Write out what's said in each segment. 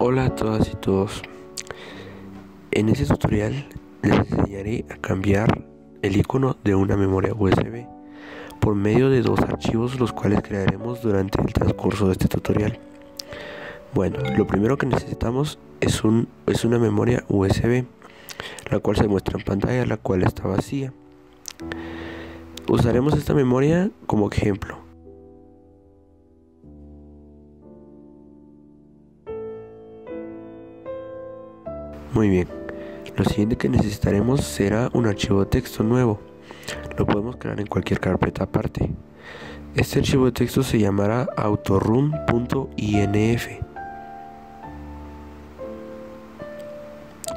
Hola a todas y todos. En este tutorial les enseñaré a cambiar el icono de una memoria USB por medio de dos archivos los cuales crearemos durante el transcurso de este tutorial. Bueno, lo primero que necesitamos es, un, es una memoria USB, la cual se muestra en pantalla, la cual está vacía. Usaremos esta memoria como ejemplo. Muy bien, lo siguiente que necesitaremos será un archivo de texto nuevo. Lo podemos crear en cualquier carpeta aparte. Este archivo de texto se llamará autorun.inf.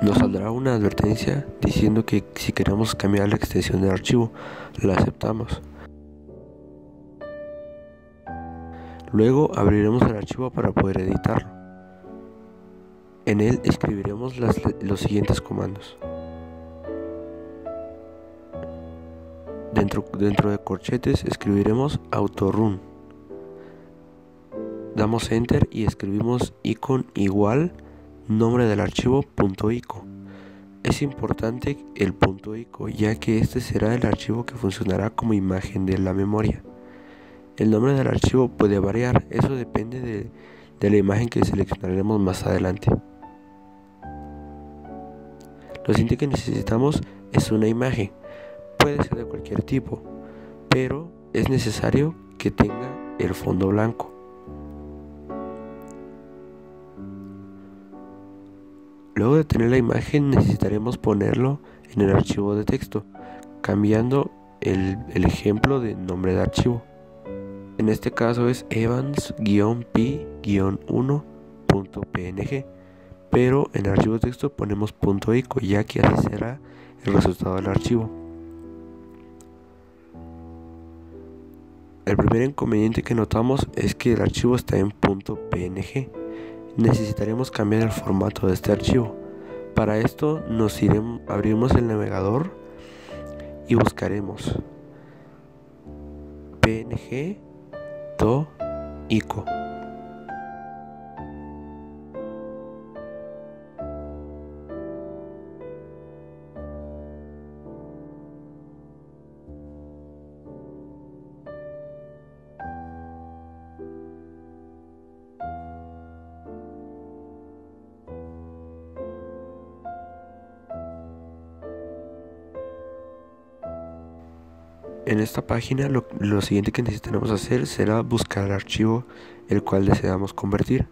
Nos saldrá una advertencia diciendo que si queremos cambiar la extensión del archivo, la aceptamos. Luego abriremos el archivo para poder editarlo. En él escribiremos los siguientes comandos. Dentro, de corchetes escribiremos autorun. Damos enter y escribimos icon igual nombre del archivo punto .ico. Es importante el punto .ico ya que este será el archivo que funcionará como imagen de la memoria. El nombre del archivo puede variar, eso depende de, de la imagen que seleccionaremos más adelante. Lo siguiente que necesitamos es una imagen. Puede ser de cualquier tipo, pero es necesario que tenga el fondo blanco. Luego de tener la imagen necesitaremos ponerlo en el archivo de texto, cambiando el, ejemplo de nombre de archivo. En este caso es evans-p-1.png pero en archivo texto ponemos punto .ico ya que así será el resultado del archivo. El primer inconveniente que notamos es que el archivo está en .png. Necesitaremos cambiar el formato de este archivo. Para esto nos iremos, abrimos el navegador y buscaremos png ico. En esta página lo, siguiente que necesitaremos hacer será buscar el archivo el cual deseamos convertir.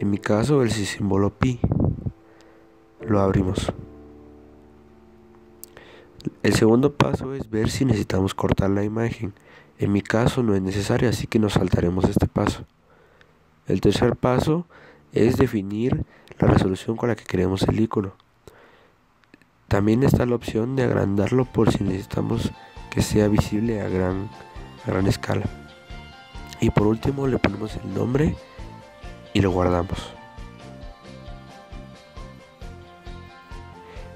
En mi caso el símbolo pi. Lo abrimos. El segundo paso es ver si necesitamos cortar la imagen. En mi caso no es necesario, así que nos saltaremos este paso. El tercer paso es definir la resolución con la que queremos el icono. También está la opción de agrandarlo por si necesitamos que sea visible a gran, gran escala. Y por último le ponemos el nombre y lo guardamos.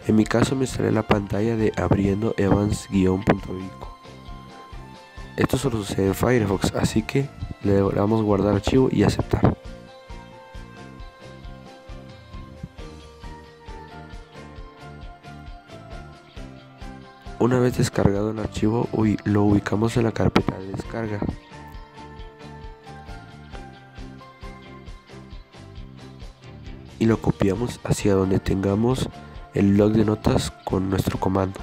En mi caso me sale la pantalla de abriendo evans-.ico. Esto solo sucede en Firefox, así que le damos guardar archivo y aceptar. Una vez descargado el archivo, lo ubicamos en la carpeta de descarga. Y lo copiamos hacia donde tengamos el log de notas con nuestro comando.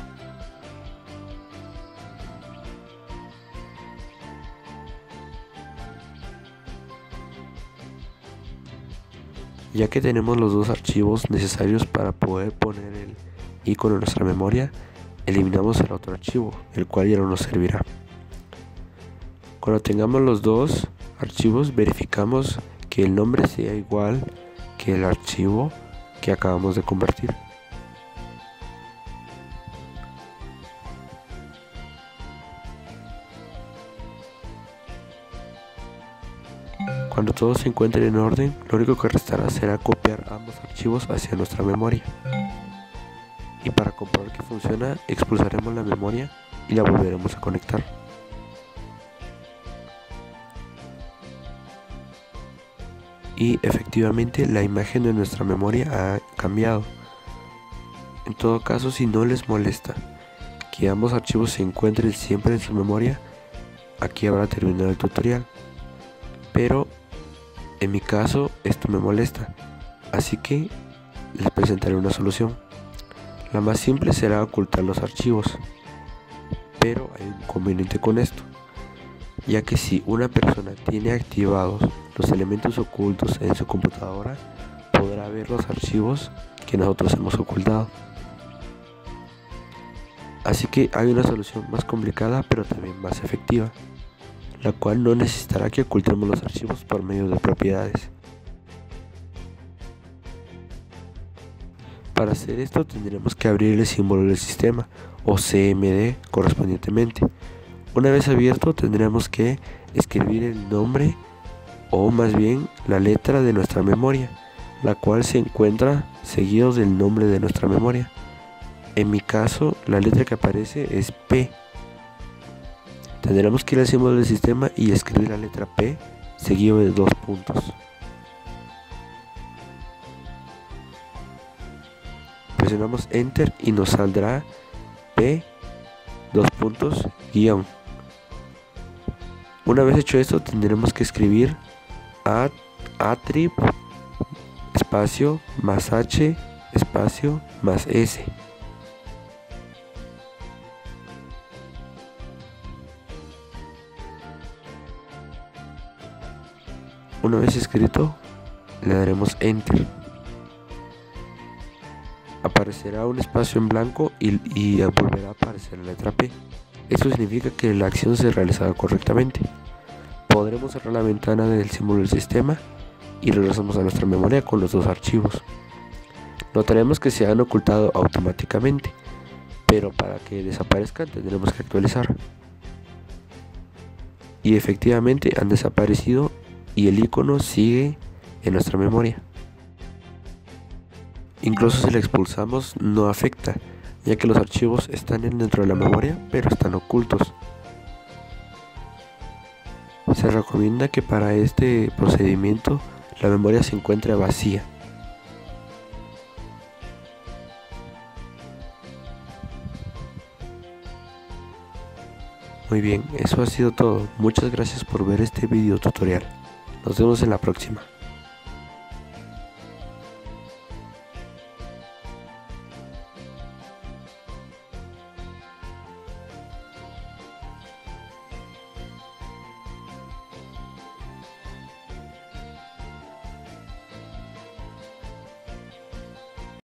Ya que tenemos los dos archivos necesarios para poder poner el icono en nuestra memoria, eliminamos el otro archivo, el cual ya no nos servirá. Cuando tengamos los dos archivos, verificamos que el nombre sea igual que el archivo que acabamos de convertir. Cuando todo se encuentre en orden, lo único que restará será copiar ambos archivos hacia nuestra memoria comprobar que funciona expulsaremos la memoria y la volveremos a conectar. y efectivamente la imagen de nuestra memoria ha cambiado. En todo caso, si no les molesta que ambos archivos se encuentren siempre en su memoria, aquí habrá terminado el tutorial. Pero en mi caso esto me molesta, así que les presentaré una solución. La más simple será ocultar los archivos, pero hay un inconveniente con esto, ya que si una persona tiene activados los elementos ocultos en su computadora, podrá ver los archivos que nosotros hemos ocultado. Así que hay una solución más complicada pero también más efectiva, la cual no necesitará que ocultemos los archivos por medio de propiedades. Para hacer esto tendremos que abrir el símbolo del sistema o CMD correspondientemente. Una vez abierto tendremos que escribir el nombre o más bien la letra de nuestra memoria, la cual se encuentra seguido del nombre de nuestra memoria. En mi caso, la letra que aparece es P. Tendremos que ir al símbolo del sistema y escribir la letra P seguido de dos puntos. Presionamos Enter y nos saldrá P dos puntos guion. Una vez hecho esto tendremos que escribir a, trip espacio más H espacio más S. Una vez escrito, le daremos Enter. Aparecerá un espacio en blanco y, volverá a aparecer la letra P. Esto significa que la acción se ha realizado correctamente. Podremos cerrar la ventana del símbolo del sistema y regresamos a nuestra memoria con los dos archivos. Notaremos que se han ocultado automáticamente, pero para que desaparezcan tendremos que actualizar. Y efectivamente han desaparecido y el icono sigue en nuestra memoria. Incluso si la expulsamos no afecta, ya que los archivos están dentro de la memoria, pero están ocultos. Se recomienda que para este procedimiento la memoria se encuentre vacía. Muy bien, eso ha sido todo. Muchas gracias por ver este video tutorial. Nos vemos en la próxima.